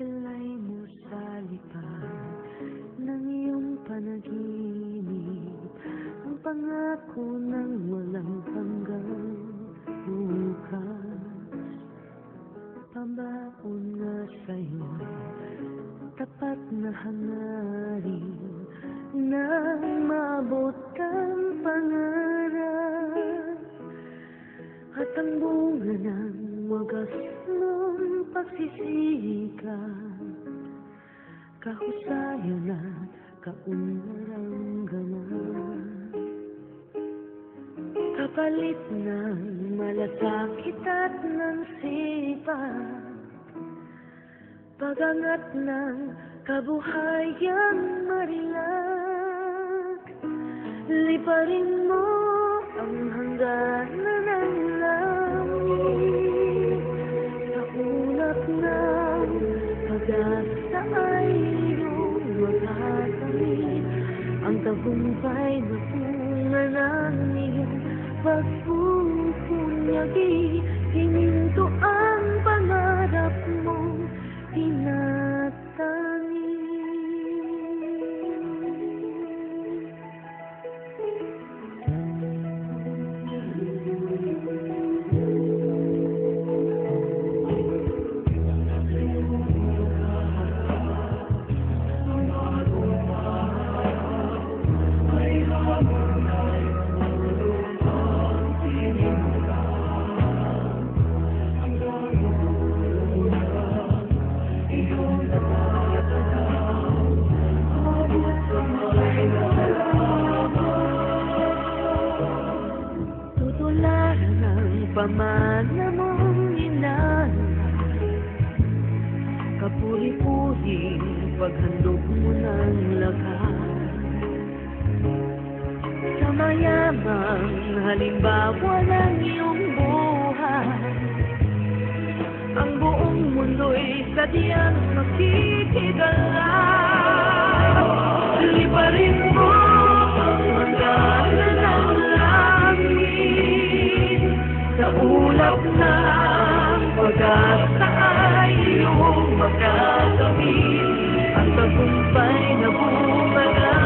Ikalay mo sa likod ng iyong panaginip. Ang pangako ng walang hanggang bukas Pambaon nga sa'yo tapat na hangarin Nang maabot kang pangarap. At ang bunga ng wagas mong pagsisikap. Kahusayan at kaunaranggaman Kapalit ng malasakit at ng sipag Pagangat ng kabuhayang marilag. Liparin mo ang hangganan ng pag-asa ay iyong matatamid Ang tagumpay na bunga ng iyong pagpupunyagi. Hininto ang pangarap mong tinatanim pamana mong inaan Kapuri-puri paghandog mo ng lakas. Sa mayamang halimbawa ng iyong buhay. Ang buong mundo'y sadyang makikigalaw Liparin mo Sa ulap ng pag-asa ay iyong makakamit Ang tagumpay na buhay